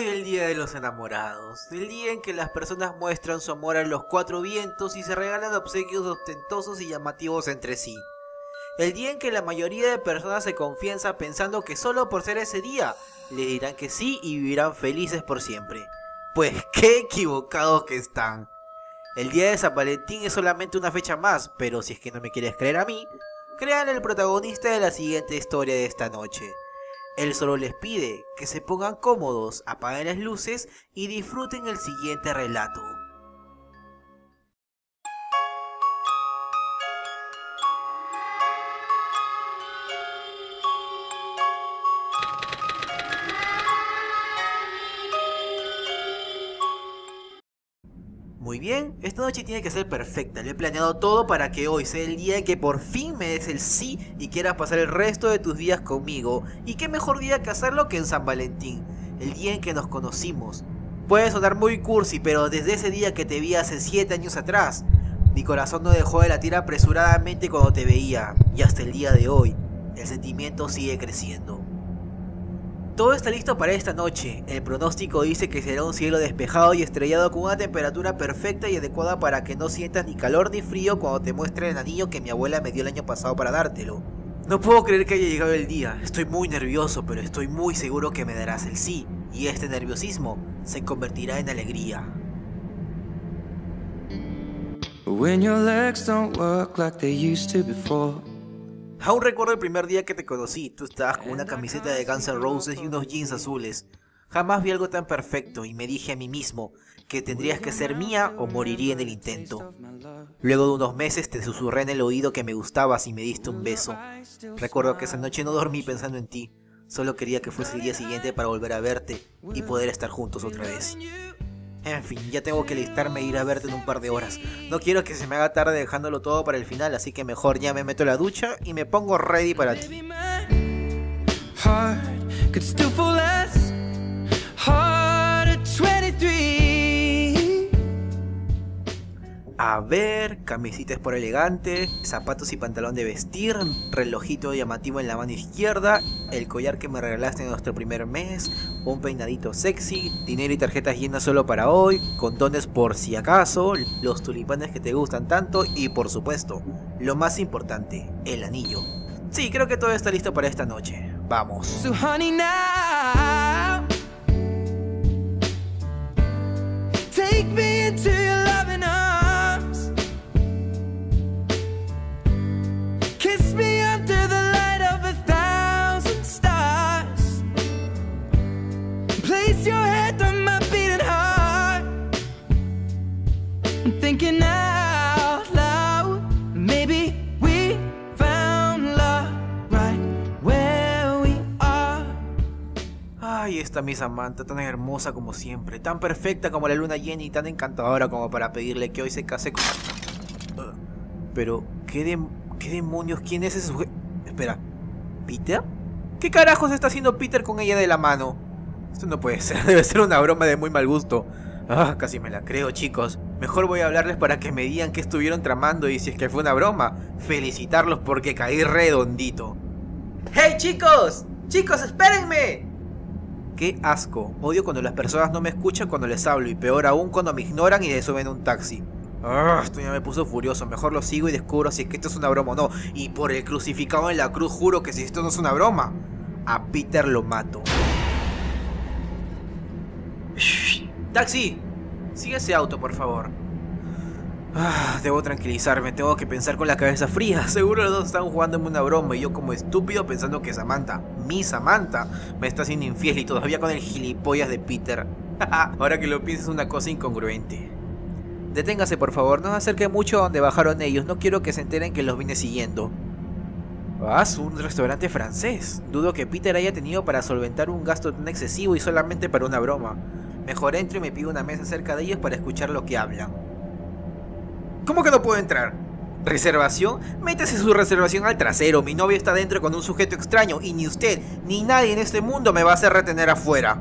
Ay, el día de los enamorados. El día en que las personas muestran su amor a los cuatro vientos y se regalan obsequios ostentosos y llamativos entre sí. El día en que la mayoría de personas se confianza pensando que solo por ser ese día le dirán que sí y vivirán felices por siempre. Pues qué equivocados que están. El día de San Valentín es solamente una fecha más, pero si es que no me quieres creer a mí, crean el protagonista de la siguiente historia de esta noche. Él solo les pide que se pongan cómodos, apaguen las luces y disfruten el siguiente relato. Muy bien, esta noche tiene que ser perfecta. Le he planeado todo para que hoy sea el día en que por fin me des el sí y quieras pasar el resto de tus días conmigo. Y qué mejor día que hacerlo que en San Valentín, el día en que nos conocimos. Puede sonar muy cursi, pero desde ese día que te vi hace 7 años atrás, mi corazón no dejó de latir apresuradamente cuando te veía. Y hasta el día de hoy, el sentimiento sigue creciendo. Todo está listo para esta noche. El pronóstico dice que será un cielo despejado y estrellado con una temperatura perfecta y adecuada para que no sientas ni calor ni frío cuando te muestre el anillo que mi abuela me dio el año pasado para dártelo. No puedo creer que haya llegado el día. Estoy muy nervioso, pero estoy muy seguro que me darás el sí. Y este nerviosismo se convertirá en alegría. Aún recuerdo el primer día que te conocí. Tú estabas con una camiseta de Guns N' Roses y unos jeans azules. Jamás vi algo tan perfecto y me dije a mí mismo que tendrías que ser mía o moriría en el intento. Luego de unos meses te susurré en el oído que me gustabas y me diste un beso. Recuerdo que esa noche no dormí pensando en ti. Solo quería que fuese el día siguiente para volver a verte y poder estar juntos otra vez. En fin, ya tengo que listarme e ir a verte en un par de horas. No quiero que se me haga tarde dejándolo todo para el final, así que mejor ya me meto a la ducha y me pongo ready para ti. A ver, camisita por elegante, zapatos y pantalón de vestir, relojito llamativo en la mano izquierda, el collar que me regalaste en nuestro primer mes, un peinadito sexy, dinero y tarjetas llenas solo para hoy, condones por si acaso, los tulipanes que te gustan tanto y por supuesto, lo más importante, el anillo. Sí, creo que todo está listo para esta noche. Vamos. So honey now Take me Esta mi tan hermosa como siempre, tan perfecta como la luna llena y tan encantadora como para pedirle que hoy se case con... Ah, Pero, ¿qué, ¿qué demonios? ¿Quién es ese sujeto? Espera, ¿Peter? ¿Qué carajos está haciendo Peter con ella de la mano? Esto no puede ser, debe ser una broma de muy mal gusto. Ah, casi me la creo, chicos. Mejor voy a hablarles para que me digan qué estuvieron tramando y si es que fue una broma, felicitarlos porque caí redondito. ¡Hey, chicos! ¡Chicos, espérenme! Qué asco. Odio cuando las personas no me escuchan cuando les hablo y peor aún cuando me ignoran y le suben un taxi. Ah, esto ya me puso furioso. Mejor lo sigo y descubro si es que esto es una broma o no. Y por el crucificado en la cruz juro que si esto no es una broma, a Peter lo mato. ¡Taxi! Sigue ese auto, por favor. Ah, debo tranquilizarme, tengo que pensar con la cabeza fría. Seguro los dos están jugándome una broma y yo como estúpido pensando que Samantha, mi Samantha, me está haciendo infiel y todavía con el gilipollas de Peter. Ahora que lo pienso es una cosa incongruente. Deténgase por favor, no se acerque mucho a donde bajaron ellos, no quiero que se enteren que los vine siguiendo. Ah, es un restaurante francés. Dudo que Peter haya tenido para solventar un gasto tan excesivo y solamente para una broma. Mejor entro y me pido una mesa cerca de ellos para escuchar lo que hablan. ¿Cómo que no puedo entrar? ¿Reservación? Métese su reservación al trasero. Mi novia está dentro con un sujeto extraño y ni usted ni nadie en este mundo me va a hacer retener afuera.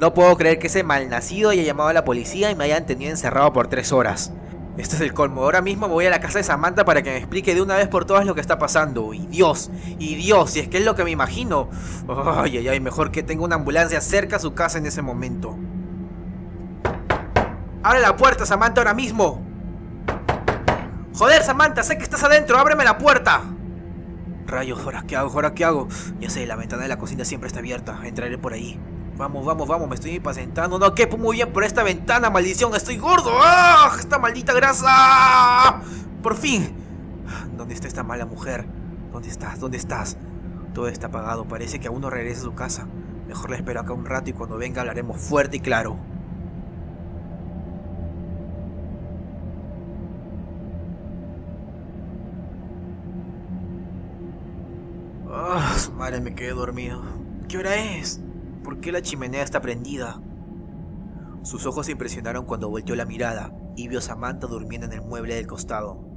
No puedo creer que ese malnacido haya llamado a la policía y me hayan tenido encerrado por tres horas. Este es el colmo. Ahora mismo voy a la casa de Samantha para que me explique de una vez por todas lo que está pasando. Y Dios, y Dios, si es que es lo que me imagino. Ay, ay, ay, mejor que tenga una ambulancia cerca a su casa en ese momento. ¡Abre la puerta, Samantha, ahora mismo! ¡Joder, Samantha! ¡Sé que estás adentro! ¡Ábreme la puerta! Rayos, ¿ahora qué hago? ¿Ahora qué hago? Ya sé, la ventana de la cocina siempre está abierta. Entraré por ahí. Vamos, vamos, vamos, me estoy impacientando. No quepo muy bien por esta ventana, maldición. Estoy gordo. ¡Ah! ¡Esta maldita grasa! Por fin. ¿Dónde está esta mala mujer? ¿Dónde estás? ¿Dónde estás? Todo está apagado. Parece que aún no regresa a su casa. Mejor le espero acá un rato y cuando venga hablaremos fuerte y claro. Ah, su madre, me quedé dormido. ¿Qué hora es? ¿Por qué la chimenea está prendida? Sus ojos se impresionaron cuando volteó la mirada y vio a Samantha durmiendo en el mueble del costado.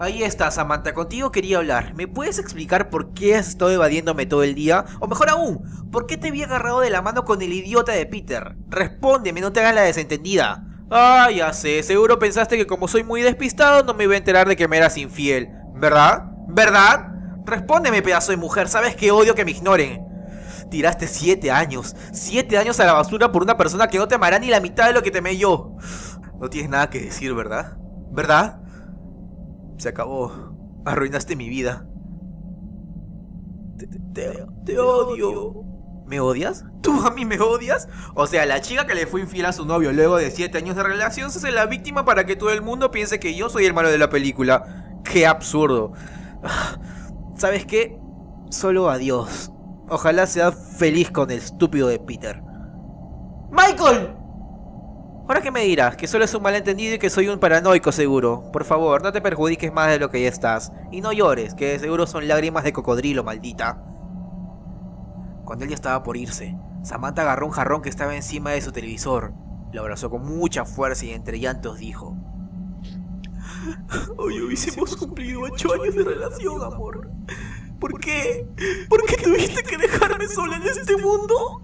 Ahí está, Samantha, contigo quería hablar. ¿Me puedes explicar por qué has estado evadiéndome todo el día? O mejor aún, ¿por qué te había agarrado de la mano con el idiota de Peter? Respóndeme, no te hagas la desentendida. Ah, ya sé, seguro pensaste que como soy muy despistado no me iba a enterar de que me eras infiel. ¿Verdad? ¿Verdad? Respóndeme, pedazo de mujer, sabes que odio que me ignoren. Tiraste siete años, siete años a la basura por una persona que no te amará ni la mitad de lo que temé yo. No tienes nada que decir, ¿verdad? ¿Verdad? Se acabó. Arruinaste mi vida. Te, odio. ¿Me odias? ¿Tú a mí me odias? O sea, la chica que le fue infiel a su novio luego de 7 años de relación se hace la víctima para que todo el mundo piense que yo soy el malo de la película. ¡Qué absurdo! ¿Sabes qué? Solo adiós. Ojalá sea feliz con el estúpido de Peter. ¡Michael! Ahora que me dirás, que solo es un malentendido y que soy un paranoico seguro. Por favor, no te perjudiques más de lo que ya estás. Y no llores, que seguro son lágrimas de cocodrilo, maldita. Cuando él ya estaba por irse, Samantha agarró un jarrón que estaba encima de su televisor. Lo abrazó con mucha fuerza y entre llantos dijo: Hoy hubiésemos cumplido ocho años de relación, amor. ¿Por qué? ¿Por qué tuviste que dejarme sola en este mundo?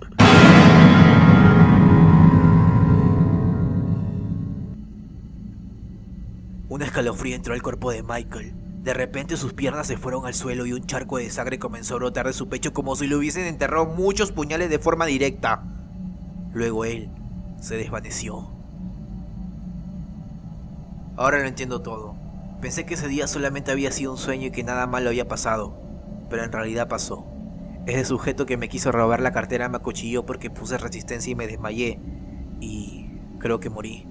Un escalofrío entró al cuerpo de Michael. De repente sus piernas se fueron al suelo y un charco de sangre comenzó a brotar de su pecho como si le hubiesen enterrado muchos puñales de forma directa. Luego él se desvaneció. Ahora lo entiendo todo. Pensé que ese día solamente había sido un sueño y que nada malo había pasado, pero en realidad pasó. Ese sujeto que me quiso robar la cartera me acuchilló porque puse resistencia y me desmayé, y creo que morí.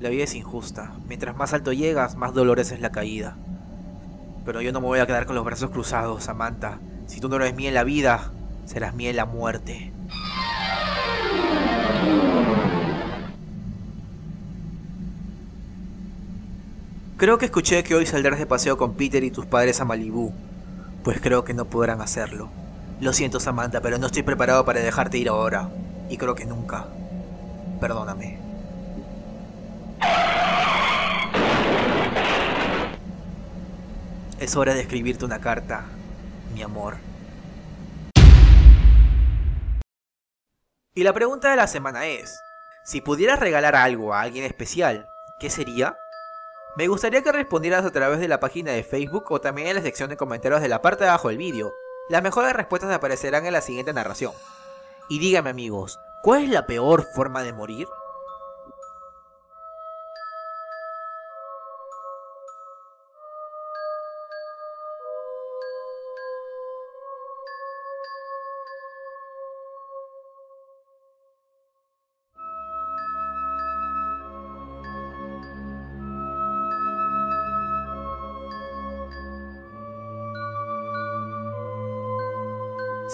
La vida es injusta. Mientras más alto llegas, más dolorosa es la caída. Pero yo no me voy a quedar con los brazos cruzados, Samantha. Si tú no eres mía en la vida, serás mía en la muerte. Creo que escuché que hoy saldrás de paseo con Peter y tus padres a Malibú. Pues creo que no podrán hacerlo. Lo siento, Samantha, pero no estoy preparado para dejarte ir ahora. Y creo que nunca. Perdóname. Es hora de escribirte una carta, mi amor. Y la pregunta de la semana es, si pudieras regalar algo a alguien especial, ¿qué sería? Me gustaría que respondieras a través de la página de Facebook o también en la sección de comentarios de la parte de abajo del vídeo. Las mejores respuestas aparecerán en la siguiente narración. Y dígame amigos, ¿cuál es la peor forma de morir?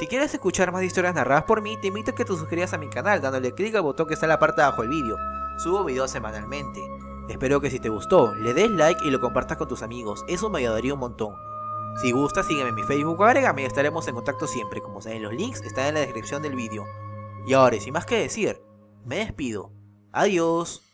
Si quieres escuchar más historias narradas por mí, te invito a que te suscribas a mi canal dándole clic al botón que está en la parte de abajo del vídeo. Subo videos semanalmente. Espero que si te gustó, le des like y lo compartas con tus amigos, eso me ayudaría un montón. Si gusta, sígueme en mi Facebook o agrégame y estaremos en contacto siempre, como saben los links están en la descripción del vídeo. Y ahora, sin más que decir, me despido. Adiós.